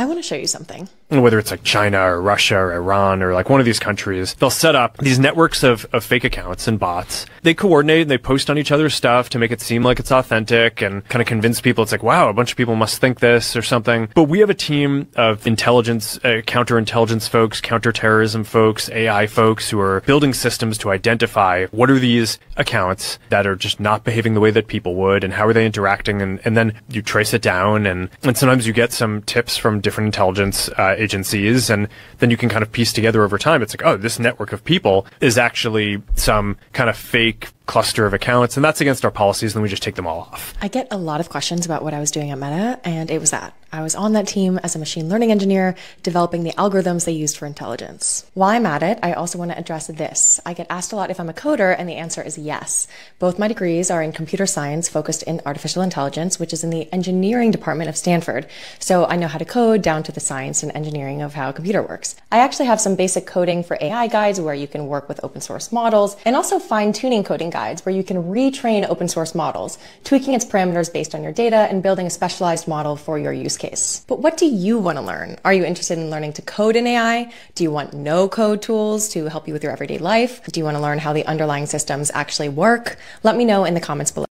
I want to show you something. Whether it's like China or Russia or Iran or like one of these countries, they'll set up these networks of, of fake accounts and bots. They coordinate and they post on each other's stuff to make it seem like it's authentic and kind of convince people it's like, wow, a bunch of people must think this or something. But we have a team of intelligence, uh, counterintelligence folks, counterterrorism folks, AI folks who are building systems to identify what are these accounts that are just not behaving the way that people would and how are they interacting and, and then you trace it down and, and sometimes you get some tips from different intelligence uh, agencies and then you can kind of piece together over time. It's like oh this network of people is actually some kind of fake cluster of accounts and that's against our policies then we just take them all off I get a lot of questions about what I was doing at Meta, and it was that. I was on that team as a machine learning engineer, developing the algorithms they used for intelligence. While I'm at it, I also want to address this. I get asked a lot if I'm a coder, and the answer is yes. Both my degrees are in computer science, focused in artificial intelligence, which is in the engineering department of Stanford. So I know how to code down to the science and engineering of how a computer works. I actually have some basic coding for AI guides where you can work with open source models, and also fine tuning coding guides where you can retrain open source models, tweaking its parameters based on your data and building a specialized model for your use case. But what do you want to learn? Are you interested in learning to code in AI? Do you want no code tools to help you with your everyday life? Do you want to learn how the underlying systems actually work? Let me know in the comments below.